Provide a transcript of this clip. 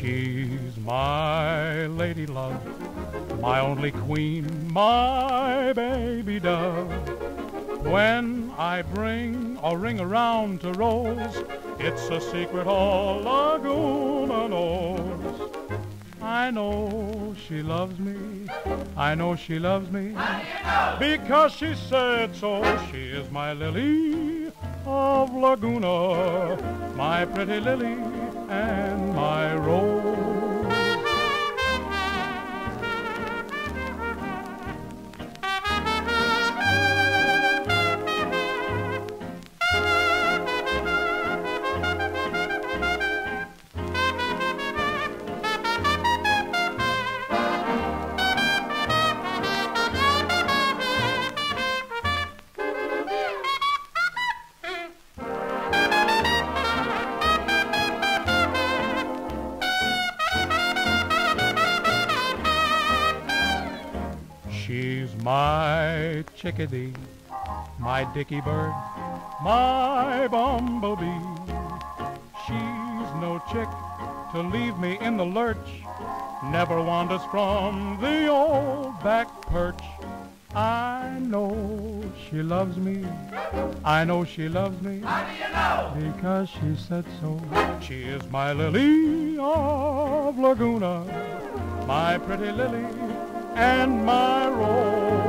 She's my lady love, my only queen, my baby dove. When I bring a ring around to Rose, it's a secret all Laguna knows. I know she loves me, I know she loves me, because she said so. She is my lily of Laguna, my pretty lily and my rose. She's my chickadee, my dicky bird, my bumblebee. She's no chick to leave me in the lurch, never wanders from the old back perch. I know she loves me, I know she loves me, How do you know? because she said so. She is my lily of Laguna, my pretty lily and my rose.